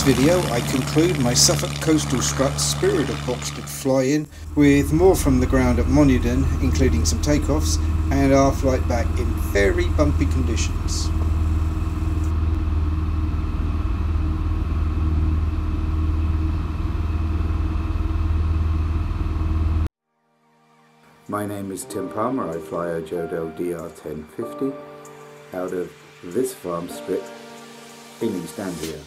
this video I conclude my Suffolk Coastal Struts Spirit of Boxted fly-in with more from the ground at Monewden including some takeoffs and our flight back in very bumpy conditions. My name is Tim Palmer. I fly a Jodel DR1050 out of this farm strip in East Anglia.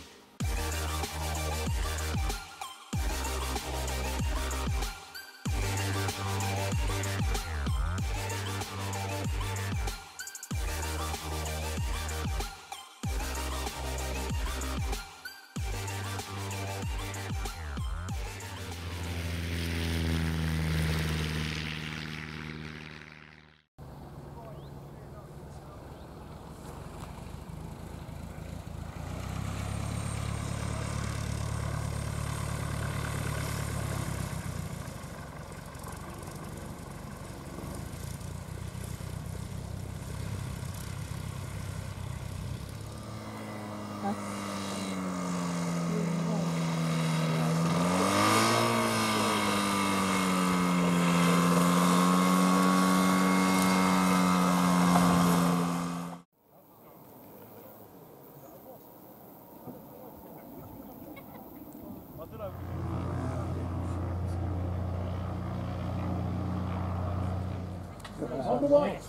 On the white.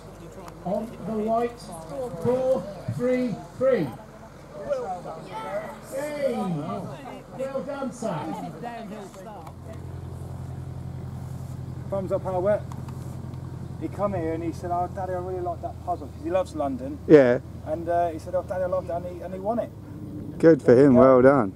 On the white. Four, three, three. Hey! Well done, sir. thumbs up how wet. He come here and he said, "Oh, Daddy, I really like that puzzle because he loves London." Yeah, And uh, he said, "Oh, Daddy, I love that," and he, and he won it. good for him. Well done.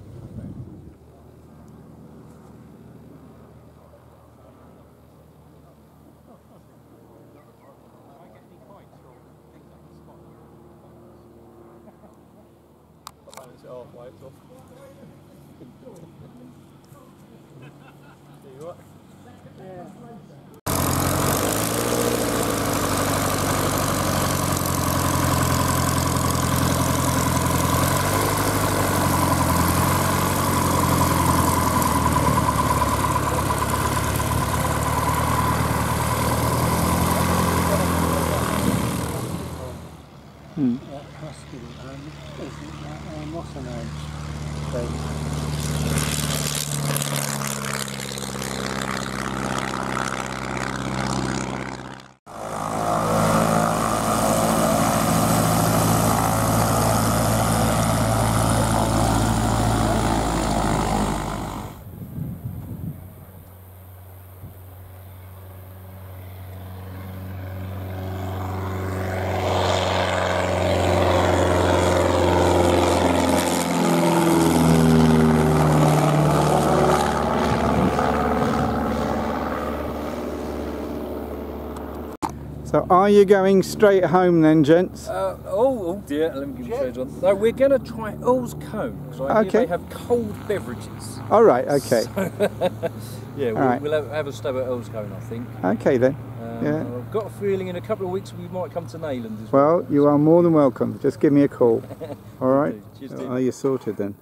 So, are you going straight home then, gents? Uh, oh, oh dear, let me give you shades on. No, we're going to try Earls Colne because I Okay. hear they have cold beverages. All right. Okay. Yeah, we'll, right. we'll have, have a stab at Earls Colne, I think. Okay then. Um, Yeah. I've got a feeling in a couple of weeks we might come to Nayland as well. Well, you are more than welcome. Just give me a call. All right. Cheers. Are you sorted then?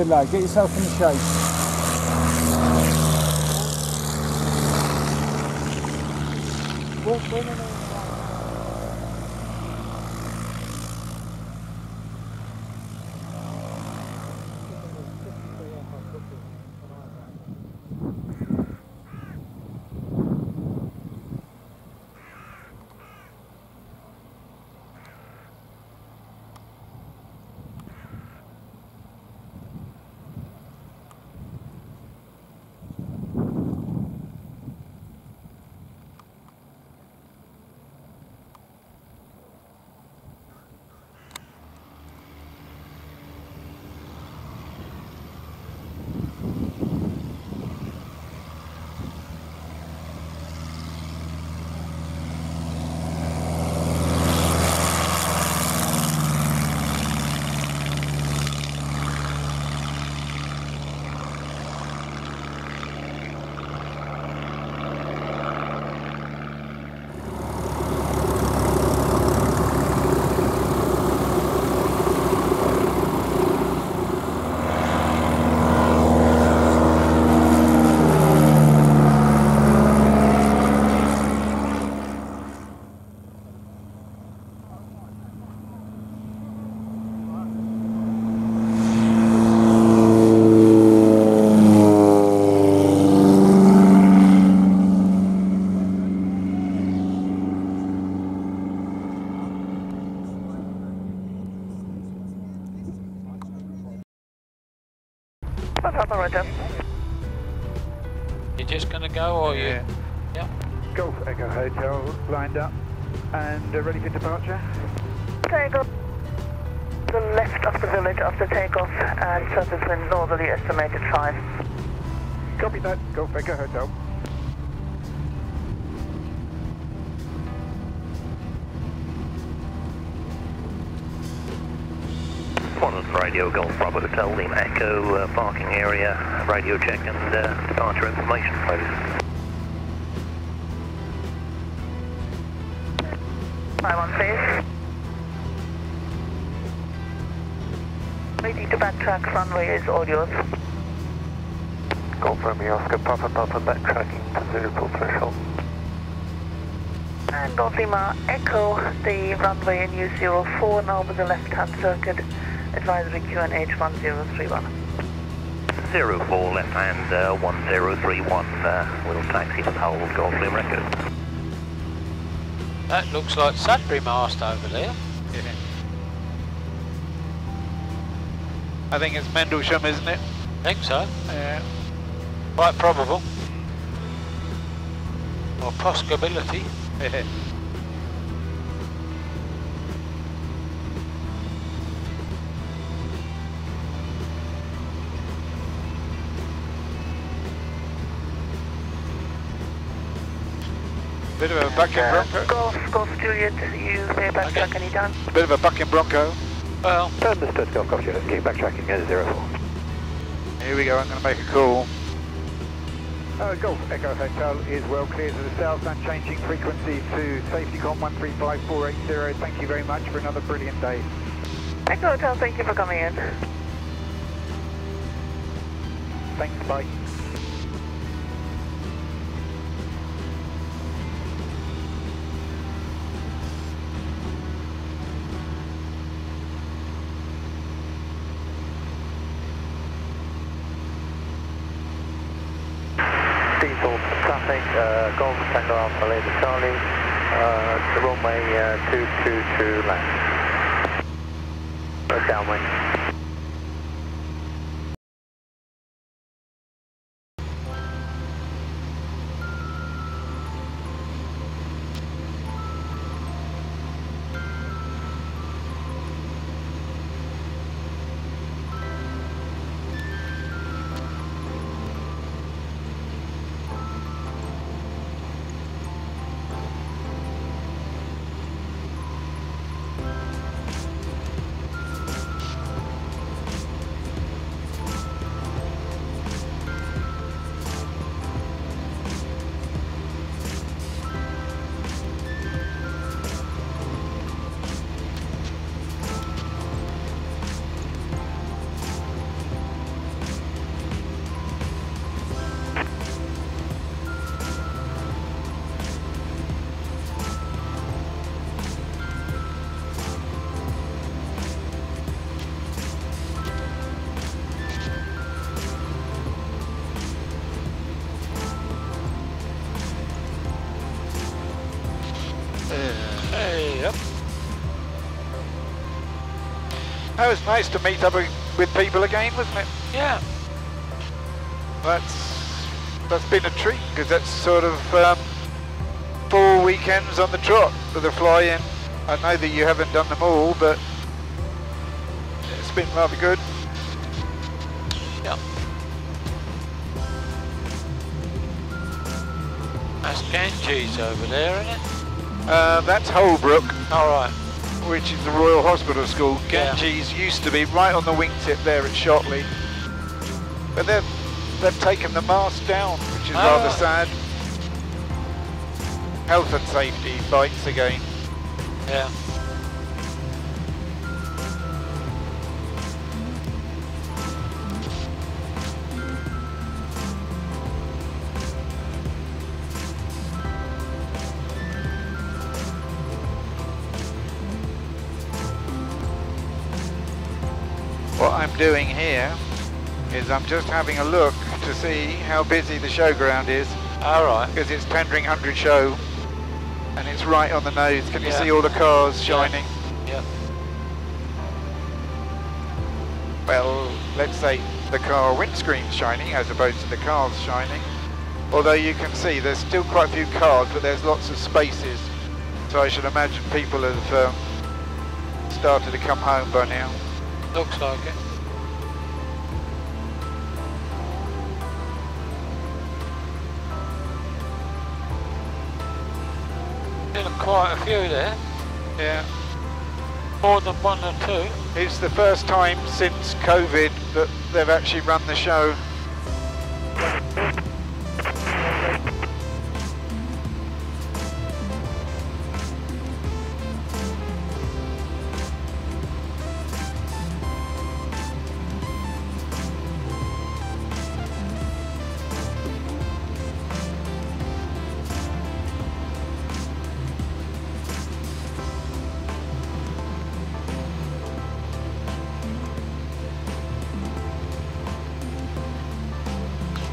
Good lad. Get yourself in the shape. Papa Roger. You just gonna go or you? Yeah. Golf Echo Hotel lined up and uh, ready for departure. Takeoff. The left of the village after takeoff and surface wind northerly estimated 5. Copy that. Golf Echo Hotel. Modern Radio Golf Bravo Hotel, Lima Echo, uh, parking area, radio check and uh, departure information, please. Five one, please. Ready to backtrack, runway is all yours. Golf Romeo Oscar, Papa Papa, backtracking to zero full threshold. And Golf Lima Echo, the runway in U04 now with the left-hand circuit, advisory QNH 1031. Zero four left hand, uh, 1031, uh, we'll taxi for the whole Golf Lima Echo. That looks like Sudbury mast over there. Yeah. I think it's Mendlesham, isn't it? I Think so. Yeah. Quite probable. Or possibility. Bit of a bucking bronco. Golf, Golf Juliet, you may backtrack anytime. Bit of a bucking bronco. Well, Understood, Golf Golf Juliet, keep backtracking at zero four. Here we go. I'm going to make a call. Uh, Golf Echo Hotel is well clear to the south and changing frequency to SafetyCom 135480. Thank you very much for another brilliant day. Echo Hotel, thank you for coming in. Thanks, bye. Diesel traffic, uh, Golf Tango Alpha Lady Charlie, uh, the runway uh, 222 left. Downwind. That was nice to meet up with people again, wasn't it? Yeah. That's that's been a treat because that's sort of um, four weekends on the trot for the fly-in. I know that you haven't done them all, but it's been rather good. Yeah. That's Ganges over there, isn't it? Uh, that's Holbrook, All right. Which is the Royal Hospital School. Yeah. Used to be right on the wingtip there at Shotley, but they've they've taken the mast down, which is Oh. rather sad. Health and safety bites again. Yeah. Doing here is I'm just having a look to see how busy the showground is All right. because it's Tendring 100 show and it's right on the nose. Can you Yeah. see all the cars Yeah. shining? Yeah. Well, let's say the car windscreen's shining as opposed to the cars shining. Although you can see there's still quite a few cars, but there's lots of spaces. So I should imagine people have um, started to come home by now. Looks like it. Quite a few there. Yeah. More than one or two. It's the first time since COVID that they've actually run the show.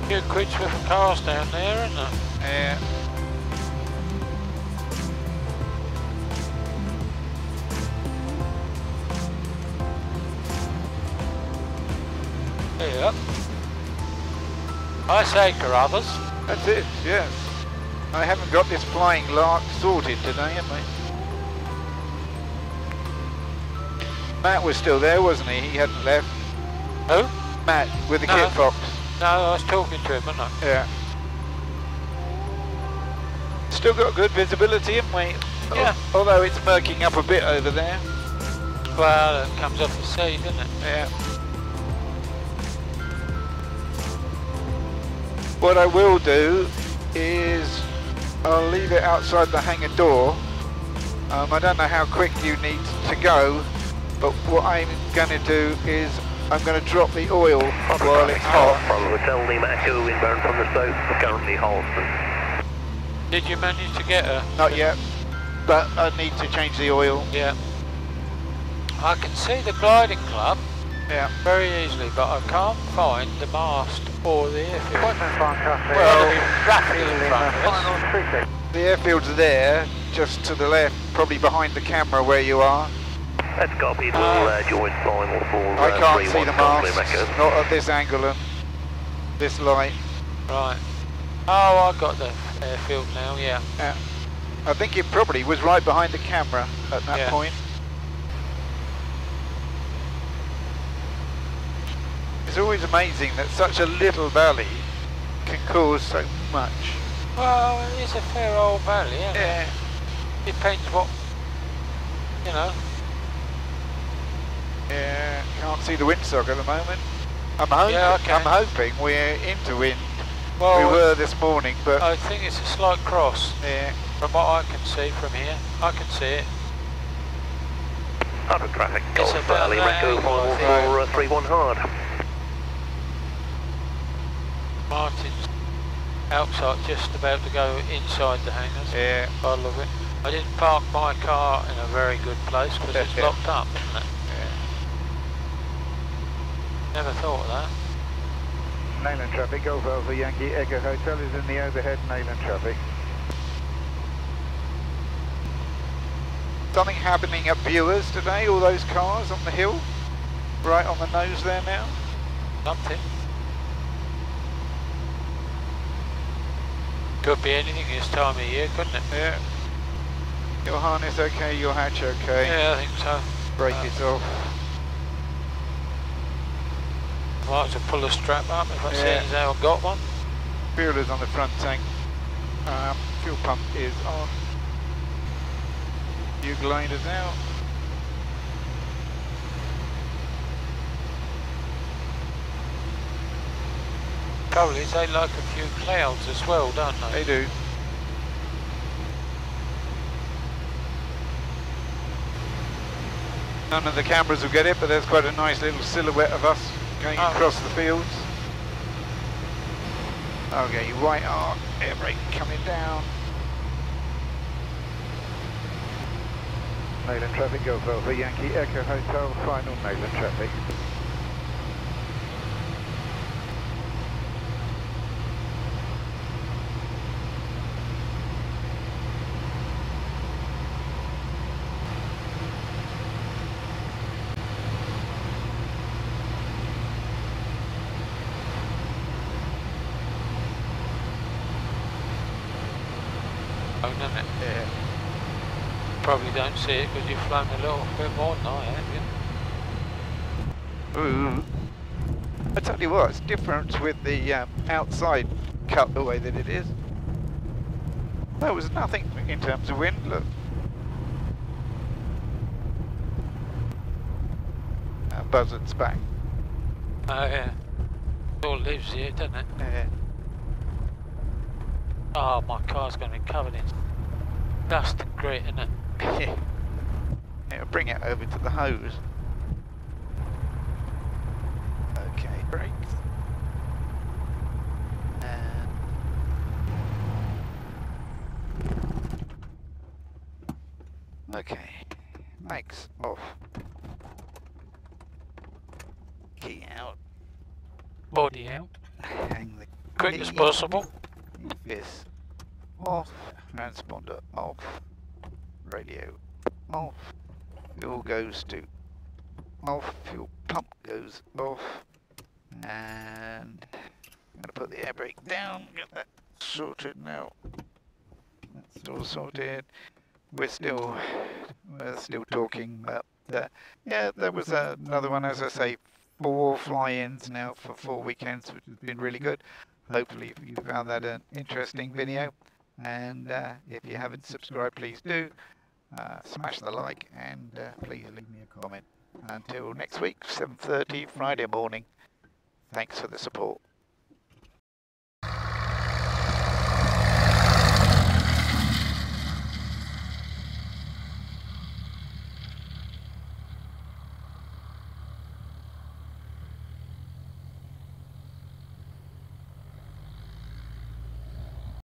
Few quits with cars down there, isn't there? Yeah. Yep. I say Carruthers. That's it, yes. I haven't got this flying lark sorted today, have I? Matt was still there, wasn't he? He hadn't left. Who? Matt, with the No. Kitfox. No, I was talking to him, wasn't I? Yeah. Still got good visibility, haven't we? Yeah. Al- Although it's murking up a bit over there. Well, it comes off the sea, doesn't it? Yeah. What I will do is I'll leave it outside the hangar door. Um, I don't know how quick you need to go, but what I'm going to do is I'm going to drop the oil while it's hot. From Hotel Lima Echo inbound from the south, currently Halston. Did you manage to get her? Not yet, but I need to change the oil. Yeah. I can see the gliding club Yeah. very easily, but I can't find the mast or the airfield. Well, roughly in front the airfield's there, just to the left, probably behind the camera where you are. That's copied. We'll uh, join final for uh, I can't see 3-1 the mast, not at this angle and this light. Right. Oh, I've got the airfield now, yeah. Yeah. I think it probably was right behind the camera at that Yeah. point. It's always amazing that such a little valley can cause so much. Well, it's a fair old valley, isn't Yeah. it? Depends what, you know. Yeah, can't see the windsock at the moment. I'm hoping, Yeah, I can. I'm hoping we're into wind. Well, we were this morning, but I think it's a slight cross yeah, from what I can see from here. I can see it. Out of traffic, It's Golf about uh, Echo angle, final I think. for uh, 3-1 hard. Martin's outside, just about to go inside the hangars. yeah, I love it. I didn't park my car in a very good place because it's locked up, isn't it? Yeah. Never thought of that. Nayland traffic, Golf Alpha Yankee Echo Hotel is in the overhead Nayland traffic. Something happening at Bures today, all those cars on the hill. right on the nose there now? Something. Could be anything this time of year, couldn't it? Yeah. Your harness okay, your hatch okay? Yeah, I think so. Break Uh, it off. Might as well pull the strap up if I see Yeah. as how I've got one. Fuel is on the front tank. Um, fuel pump is on. New gliders out. Trouble is they like a few clouds as well, don't they? They do. None of the cameras will get it, but there's quite a nice little silhouette of us going Oh. across the fields. Okay, right arm, air brake coming down. Nayland traffic, Golf Alpha Yankee Echo Hotel, final Nayland traffic. Oh, doesn't it? Yeah. Probably don't see it because you've flown a little bit more than I have? Ooh. I tell you what, it's different with the um, outside cut the way that it is. There was nothing in terms of wind, look. Uh, buzzard's back. Oh, yeah. It all lives here, doesn't it? Yeah. Oh, my car's going to be covered in dust and grit, isn't it? It'll bring it over to the hose. Okay, brakes. And okay, Max off. Key out. Body out. Hang the Quick as possible. This off. Transponder off. Radio off. Fuel goes to off. Fuel pump goes off. And I'm gonna put the air brake down. Get that sorted now. That's all sorted. We're still we're still talking about that. Yeah, there was another one, as I say, four fly-ins now for four weekends, which has been really good. Hopefully you found that an interesting video. And uh, if you haven't subscribed, please do. Uh, smash the like and uh, please leave me a comment. Until next week, 7.30 Friday morning. Thanks for the support.